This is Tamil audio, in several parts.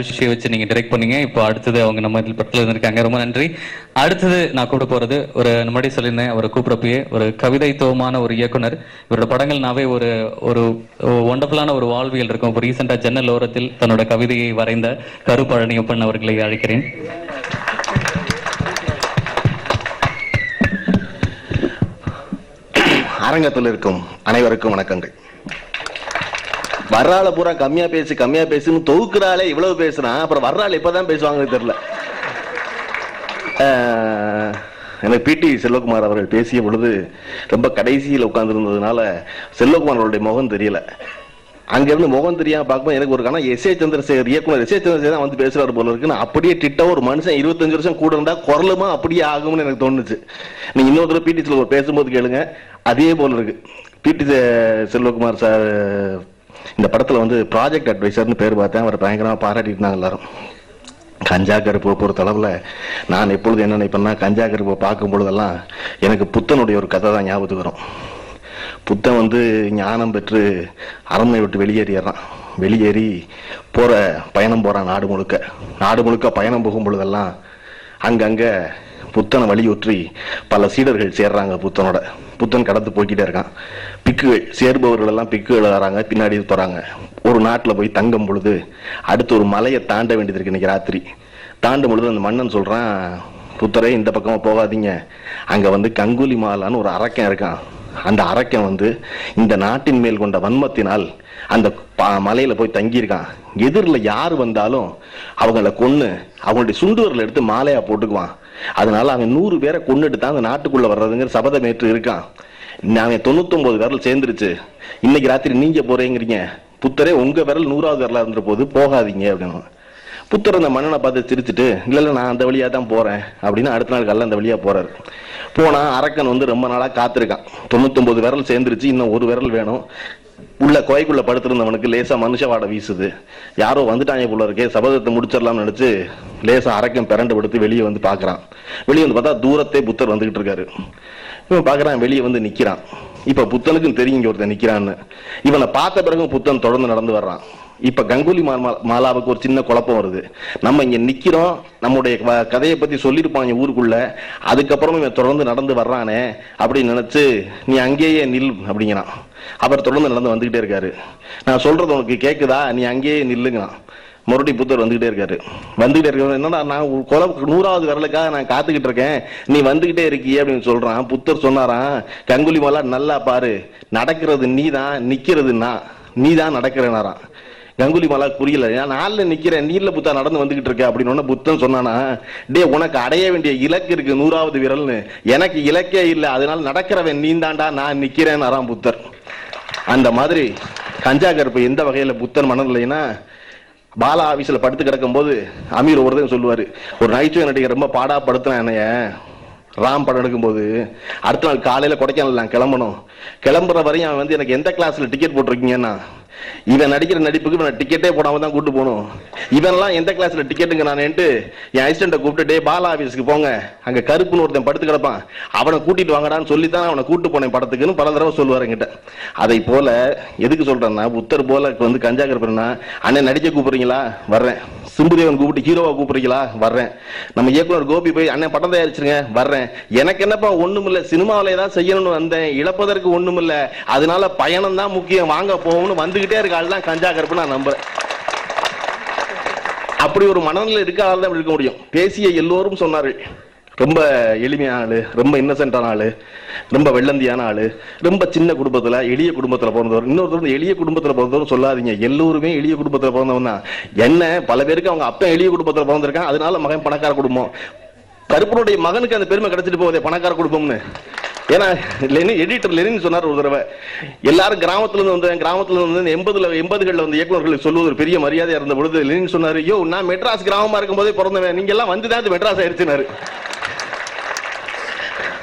விஷயம் வச்சு நீங்க டிரெக்ட் பண்ணீங்க. இப்போ அடுத்தது அவங்க நம்ம இதில் படத்தில் இருந்திருக்காங்க. ரொம்ப நன்றி. அடுத்தது நான் கூப்பிட போறது ஒரு முன்னாடி சொல்லியிருந்தேன் அவரை கூப்பிடப்பயே ஒரு கவிதைத்துவமான ஒரு இயக்குனர். இவரோட படங்கள்னாவே ஒரு ஒரு ஒண்டர்ஃபுல்லான ஒரு வாழ்வியல் இருக்கும். இப்போ ரீசெண்டாக ஜன்னல் ஓரத்தில் தன்னோட கவிதையை வரைந்த கருப்பழனியப்பன் அவர்களை அழைக்கிறேன். அரங்கத்தில் இருக்கும் அனைவருக்கும் வணக்கங்கள். வர்றால பூரா கம்மியா பேசு கம்மியா பேசுன்னு தொகுக்கிறாளே இவ்வளவு பேசுறான் அப்புறம் வர்றாள் இப்பதான் பேசுவாங்கன்னு தெரியல. எனக்கு பிடி செல்வகுமார் அவர்கள் பேசிய பொழுது ரொம்ப கடைசியில் உட்கார்ந்துருந்ததுனால செல்வகுமார் அவருடைய முகம் தெரியல. அங்கிருந்து முகம் தெரியாம பார்க்கும்போது எனக்கு ஒரு கணம் எஸ் ஏ சந்திரசேகர் இயக்குனர் எஸ் ஏ சந்திரசேகர் தான் வந்து பேசுறாரு போல இருக்கு நான் அப்படியே டிட்ட ஒரு மனுஷன் இருபத்தஞ்சு வருஷம் கூட இருந்தா குரலுமா அப்படியே ஆகும்னு எனக்கு தோணுச்சு. நீங்க இன்னொரு பிடி செல்வகுமார் பேசும்போது கேளுங்க. அதே போல இருக்கு. பிடி செல்வகுமார் சார் இந்த படத்தில் வந்து ப்ராஜெக்ட் அட்வைசர்னு பேர் பார்த்தேன். அவர் பயங்கரமாக பாராட்டிட்டு இருந்தாங்க எல்லாரும். கஞ்சா கருப்பை பொறுத்த அளவில் நான் எப்பொழுது என்ன நினைப்பேன்னா கஞ்சா கருப்பை பார்க்கும் பொழுதெல்லாம் எனக்கு புத்தனுடைய ஒரு கதை தான் ஞாபகத்துக்கு வரும். புத்தன் வந்து ஞானம் பெற்று அரண்மனை விட்டு வெளியேறிடுறான். வெளியேறி போகிற பயணம் போகிறான் நாடு முழுக்க. நாடு முழுக்க பயணம் போகும் பொழுதெல்லாம் அங்கங்கே புத்தனை வலியுற்றி பல சீடர்கள் சேர்றாங்க புத்தனோட. புத்தன் கடந்து போய்க்கிட்டே இருக்கான். பிக்குகள் சேர்பவர்கள் எல்லாம் பிக்குகள் வராங்க பின்னாடி போறாங்க ஒரு நாட்டில் போய் தங்கும் பொழுது அடுத்து ஒரு மலையை தாண்ட வேண்டியது இருக்கு இன்னைக்கு ராத்திரி. தாண்டும் பொழுது அந்த மன்னன் சொல்றான் புத்தரே இந்த பக்கமாக போகாதீங்க. அங்க வந்து கங்குலி மாலான்னு ஒரு அரக்கன் இருக்கான். அந்த அரக்கன் வந்து இந்த நாட்டின் மேல் கொண்ட வன்மத்தினால் அந்த ப- மலையில போய் தங்கியிருக்கான். எதிரில் யார் வந்தாலும் அவங்கள கொன்று அவங்களுடைய சுண்டுவரில் எடுத்து மாலையா போட்டுக்குவான். அதனால அவன் நூறு பேரை கொன்னுட்டு தான் அந்த நாட்டுக்குள்ள வர்றதுங்கிற சபதமேற்று இருக்கான். அவன் தொண்ணூத்தொன்பது விரல் சேர்ந்துருச்சு. இன்னைக்கு ராத்திரி நீங்க போறீங்கிறீங்க. புத்தரே உங்க விரல் நூறாவது விரலா இருந்த போது போகாதீங்க அப்படின்னு. புத்தர் அந்த மன்னனை பார்த்து சிரிச்சுட்டு இல்லை இல்லை நான் அந்த வழியாக தான் போகிறேன் அப்படின்னு அடுத்த நாள் காலையில் அந்த வழியாக போறாரு. போனால் அரக்கன் வந்து ரொம்ப நாளாக காத்திருக்கான். தொண்ணூத்தொம்பது விரல் சேர்ந்துருச்சு இன்னும் ஒரு விரல் வேணும். உள்ள கோய்க்குள்ள படுத்திருந்தவனுக்கு லேசா மனுஷ வாடை வீசுது. யாரோ வந்துட்டாங்க போல இருக்கே சபதத்தை முடிச்சிடலாம்னு நினைச்சு லேசா அரக்கன் பிறண்டு படுத்து வெளியே வந்து பாக்குறான் வெளியே வந்து பார்த்தா தூரத்தே புத்தர் வந்துகிட்டு இருக்காரு. இவன் பாக்குறான் வெளியே வந்து நிற்கிறான் இப்போ புத்தனுக்கும் தெரியும் இங்கே ஒருத்தன் நிற்கிறான்னு இவனை பார்த்த பிறகு புத்தன் தொடர்ந்து நடந்து வர்றான். இப்போ கங்குலி மா- மாலாவுக்கு ஒரு சின்ன குழப்பம் வருது. நம்ம இங்கே நிக்கிறோம் நம்முடைய கதையை கதையை சொல்லியிருப்பான் சொல்லியிருப்பாங்க ஊருக்குள்ள. அதுக்கப்புறம் இவன் தொடர்ந்து நடந்து வர்றானே அப்படின்னு நினச்சி நீ அங்கேயே நில் அப்படிங்கிறான். அவர் தொடர்ந்து நடந்து வந்துகிட்டே இருக்காரு. நான் சொல்றது உனக்கு கேட்குதா நீ அங்கேயே நில்லுங்கிறான். மறுபடியும் புத்தர் வந்துகிட்டே இருக்காரு. வந்துகிட்டே இருக்காரு என்னடா நான் ஒரு கொலை நூறாவது விரலுக்காக நான் காத்துக்கிட்டு இருக்கேன். நீ வந்துகிட்டே இருக்கியே அப்படின்னு சொல்றான். புத்தர் சொன்னாராம் கங்குலி மாலா நல்லா பாரு. நடக்கிறது நீ தான் நிக்கிறது நான். நீ தான் நடக்கிறேனாராம். கங்குலி மாலா புரியல நான் நாளில் நிக்கிறேன். நீர்ல புத்தா நடந்து வந்துகிட்டு இருக்க. அப்படின்னு உடனே புத்தன் சொன்னானா டே உனக்கு அடைய வேண்டிய இலக்கு இருக்கு நூறாவது விரல்னு. எனக்கு இலக்கே இல்லை. அதனால நடக்கிறவன் நீ தாண்டா நான் நிக்கிறேன் புத்தர். அந்த மாதிரி கஞ்சா கருப்பு எந்த வகையில புத்தன் மனநிலைன்னா பாலா ஆபீஸ்ல படுத்து கிடக்கும் போது அமீர் ஒருத்தன் சொல்லுவாரு ஒரு நகைச்சுவை நடிகை ரொம்ப பாடா படுத்தினா என்னைய. ராம் படம் எடுக்கும்போது அடுத்த நாள் காலையில கொடைக்கானல் நான் கிளம்பணும். கிளம்புற வரையும் அவன் வந்து எனக்கு எந்த கிளாஸ்ல டிக்கெட் போட்டிருக்கீங்கன்னா? இவன் நடிக்கிற நடிப்புக்கு இவன் டிக்கெட்டே போடாம தான் கூட்டு போகணும். இவன்லாம் எந்த கிளாஸ்ல டிக்கெட்டுங்க நானேன்ட்டு என் அசிஸ்டண்ட்டை கூப்பிட்டு டே பாலா ஆஃபீஸ்க்கு போங்க. அங்க கருப்புன்னு ஒருத்தன் படுத்து கிடப்பான். அவனை கூட்டிட்டு வாங்கடான்னு சொல்லி தான் அவனை கூட்டு போனேன் படத்துக்குன்னு பல தடவை சொல்லுவார் என்கிட்ட. அதை போல எதுக்கு சொல்றேன்னா புத்தர் போல வந்து கஞ்சா கருப்பனா அண்ணன் நடிக்க கூப்பிடுறீங்களா? வர்றேன். சிம்புதேவன் கூப்பிட்டு ஹீரோவா கூப்பிடுறீங்களா? வர்றேன். நம்ம இயக்குனர் கோபி போய் அண்ணன் படம் தயாரிச்சிருங்க வர்றேன். எனக்கு என்னப்பா ஒண்ணுமில்ல சினிமாவில ஏதாவது செய்யணும்னு வந்தேன். இழப்பதற்கு ஒண்ணுமில்ல. அதனால பயணம் தான் முக்கியம். வாங்க போகும்னு வந்துகிட்டே இருக்க ஆள் தான் கஞ்சா கருப்பு நான் நம்புறேன். அப்படி ஒரு மனநிலை இருக்க ஆள் தான் இருக்க முடியும். பேசிய எல்லோரும் சொன்னார்கள். ரொம்ப எளிமையான ஆள் ரொம்ப இன்னசென்டான ஆள் ரொம்ப வெள்ளந்தியான ஆள் ரொம்ப சின்ன குடும்பத்தில் எளிய குடும்பத்தில் பிறந்தவர். இன்னொருத்தர் வந்து எளிய குடும்பத்தில் பிறந்தவர் சொல்லாதீங்க. எல்லோருமே எளிய குடும்பத்தில் பிறந்தவன் தான் என்ன பல பேருக்கு அவங்க அப்பா எளிய குடும்பத்தில் பிறந்திருக்கான். அதனால மகன் பணக்கார குடும்பம். கருப்பனுடைய மகனுக்கு அந்த பெருமை கிடைச்சிட்டு போகுதே பணக்கார குடும்பம்னு. ஏன்னா லெனின் எடிட்டர் லெனின் சொன்னார் ஒரு தடவை எல்லாரும் கிராமத்துல இருந்து வந்தேன் கிராமத்துல இருந்து எண்பதுல எண்பதுகள்ல வந்து இயக்குநர்களுக்கு சொல்லுவது ஒரு பெரிய மரியாதையா இருந்த பொழுது லெனின் சொன்னாரு ஐயோ நான் மெட்ராஸ் கிராமமா இருக்கும் போதே பிறந்தவன். நீங்க எல்லாம் வந்துதான் அது மெட்ராஸ் ஆயிடுச்சுனாரு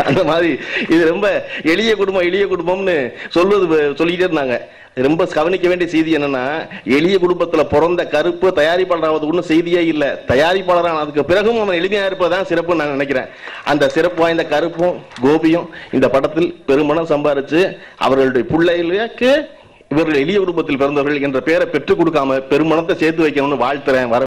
அந்த மாதிரி. இது ரொம்ப எளிய குடும்பம் எளிய குடும்பம்னு சொல்வது சொல்லிட்டே இருந்தாங்க. ரொம்ப கவனிக்க வேண்டிய செய்தி என்னன்னா எளிய குடும்பத்துல பிறந்த கருப்பு தயாரிப்பாளராவது ஒன்றும் செய்தியே இல்லை. தயாரிப்பாளரான அதுக்கு பிறகும் அவன் எளிமையா இருப்பதான் சிறப்பு நான் நினைக்கிறேன். அந்த சிறப்பு வாய்ந்த கருப்பும் கோபியும் இந்த படத்தில் பெருமணம் சம்பாரிச்சு அவர்களுடைய பிள்ளைகளுக்கு இவர்கள் எளிய குடும்பத்தில் பிறந்தவர்கள் என்ற பெயரை பெற்றுக் கொடுக்காம பெருமணத்தை சேர்த்து வைக்கணும்னு வாழ்த்துறேன் வர